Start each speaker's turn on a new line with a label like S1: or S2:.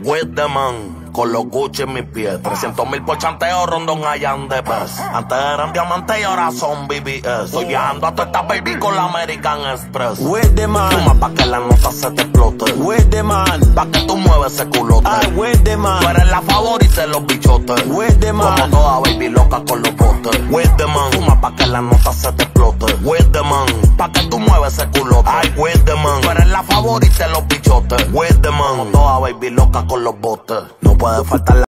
S1: With the man, con los Gucci en mis pies. 300 mil por chanteo, rondón hayan de pez. Antes eran diamantes y ahora son BBS. Estoy viajando a toda esta baby con la American Express.
S2: With the man,
S1: Fuma pa' que la nota se te explote.
S2: with the man,
S1: Pa' que tú mueves ese culote.
S2: I with the
S1: Tú
S2: man,
S1: eres la favorita de los bichotes.
S2: with the
S1: Como
S2: man,
S1: toda baby loca con los botes. With the man, fuma pa' que la nota se te explote. With the man, pa' que tú mueves ese culote. Ay, with the man, tú eres la favorita de los bichotes. With the man, como baby loca con los botes. No puede faltar la